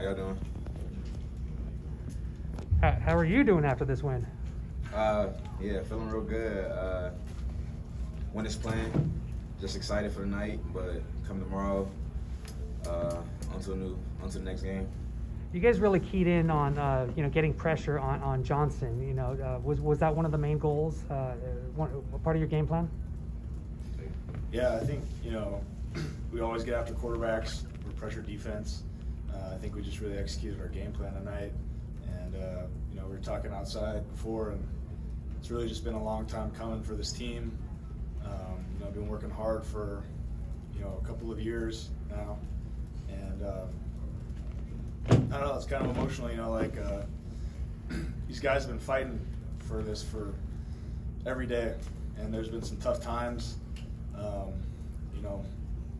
How y'all doing? How, how are you doing after this win? Uh, yeah, feeling real good. Uh, when it's playing, just excited for the night, but come tomorrow, uh, onto a new, onto the next game. You guys really keyed in on uh, you know getting pressure on, on Johnson. You know, uh, was was that one of the main goals? Uh, one, part of your game plan? Yeah, I think you know we always get after quarterbacks. We're pressure defense. Uh, I think we just really executed our game plan tonight, and uh, you know we were talking outside before, and it's really just been a long time coming for this team. Um, you know, I've been working hard for you know a couple of years now, and uh, I don't know. It's kind of emotional, you know. Like uh, these guys have been fighting for this for every day, and there's been some tough times. Um, you know,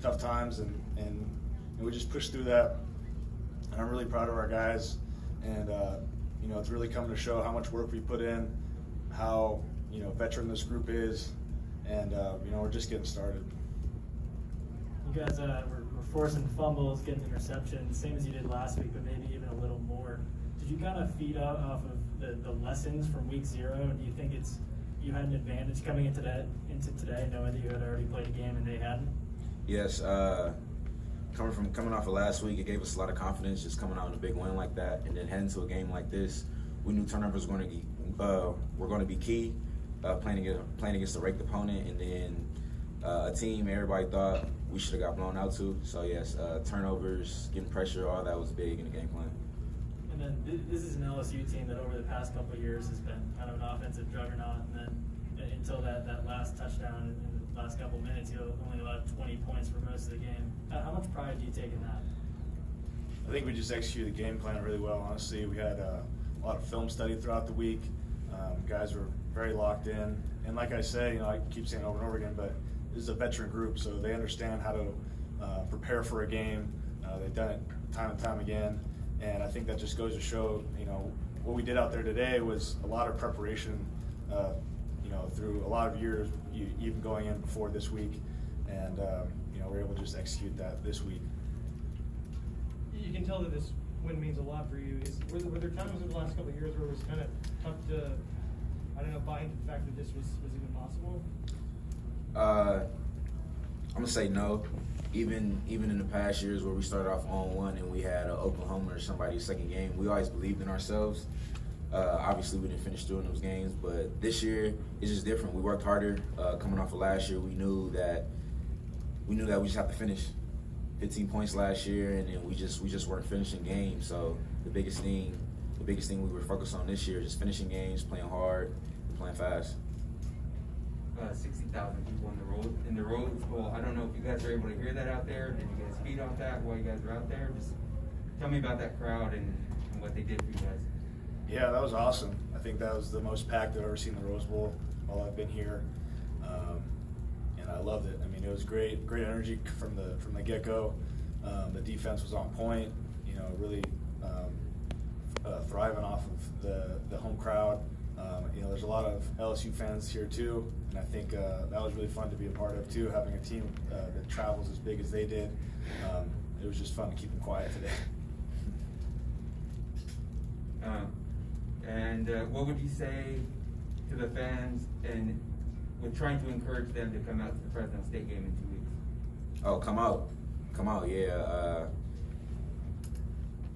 tough times, and, and, and we just pushed through that. And I'm really proud of our guys, and uh, you know, it's really coming to show how much work we put in, how you know veteran this group is, and uh, you know we're just getting started. You guys uh, were, were forcing fumbles, getting interceptions, same as you did last week, but maybe even a little more. Did you kind of feed off of the, the lessons from week zero? Do you think it's you had an advantage coming into that into today, knowing that you had already played a game and they hadn't? Yes, uh, coming from coming off of last week, it gave us a lot of confidence just coming out in a big win like that, and then heading to a game like this. We knew turnovers were going to be uh, were going to be key. Uh, playing against playing against a ranked opponent, and then uh, a team everybody thought we should have got blown out to. So yes, uh, turnovers, getting pressure, all that was big in the game plan. And then this is an LSU team that over the past couple years has been kind of an offensive juggernaut, and then uh, until that, that last touchdown in, the last couple minutes, you only allowed 20 points for most of the game. Uh, how much pride do you take in that? I think we just executed the game plan really well. Honestly, we had uh, a lot of film study throughout the week. Um, guys were very locked in, and like I say, you know, I keep saying over and over again, but this is a veteran group, so they understand how to uh, prepare for a game. Uh, they've done it time and time again, and I think that just goes to show, you know, what we did out there today was a lot of preparation, uh, you know, through a lot of years, even going in before this week, and um, you know, we're able to just execute that this week. You can tell that this win means a lot for you. Is, were, there, were there times in the last couple of years where it was kind of tough to, I don't know, buy into the fact that this was, was even possible? Uh, I'm gonna say no. Even even in the past years where we started off on one and we had uh, Oklahoma or somebody's second game, we always believed in ourselves. Uh, obviously, we didn't finish doing those games, but this year it's just different. We worked harder. Uh, coming off of last year, we knew that we knew that we just have to finish. 15 points last year, and then we just we just weren't finishing games. So the biggest thing, the biggest thing we were focused on this year is just finishing games, playing hard, playing fast. Uh, 60,000 people in the road in the Rose Bowl. I don't know if you guys are able to hear that out there. Did you guys feed off that while you guys were out there? Just tell me about that crowd and, and what they did for you guys. Yeah, that was awesome. I think that was the most packed I've ever seen the Rose Bowl while I've been here, um, and I loved it. I mean, it was great, great energy from the from the get go. Um, the defense was on point. You know, really um, uh, thriving off of the the home crowd. Um, you know, there's a lot of LSU fans here too, and I think uh, that was really fun to be a part of too. Having a team uh, that travels as big as they did, um, it was just fun to keep them quiet today. Um, and uh, what would you say to the fans and with trying to encourage them to come out to the Fresno State game in two weeks? Oh, come out, come out, yeah. Uh,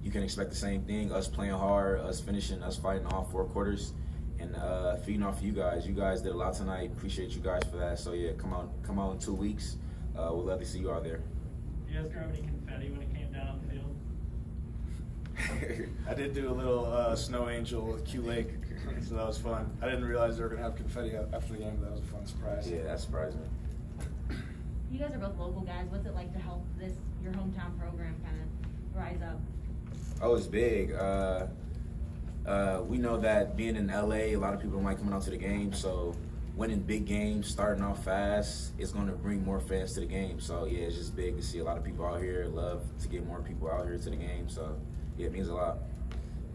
you can expect the same thing: us playing hard, us finishing, us fighting all four quarters, and uh, feeding off you guys. You guys did a lot tonight. Appreciate you guys for that. So yeah, come out, come out in two weeks. Uh, we'd love to see you out there. You guys grab any confetti when it came down on the field? I did do a little uh, snow angel with Q Lake, so that was fun. I didn't realize they were gonna have confetti after the game, but that was a fun surprise. Yeah, that surprised me. You guys are both local guys. What's it like to help this your hometown program kind of rise up? Oh, it's big. Uh, uh, we know that being in LA, a lot of people don't like coming out to the game. So winning big games, starting off fast, is going to bring more fans to the game. So yeah, it's just big to see a lot of people out here. Love to get more people out here to the game. So yeah, it means a lot.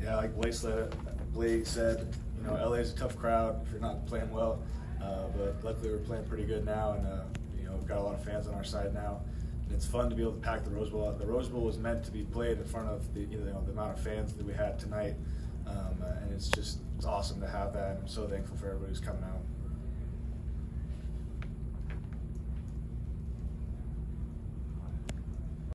Yeah, like Blake said, Blake said, you know, LA is a tough crowd if you're not playing well. Uh, but luckily, we're playing pretty good now, and uh, you know, we've got a lot of fans on our side now. And it's fun to be able to pack the Rose Bowl. The Rose Bowl was meant to be played in front of the you know the amount of fans that we had tonight, um, and it's just it's awesome to have that. I'm so thankful for everybody who's coming out.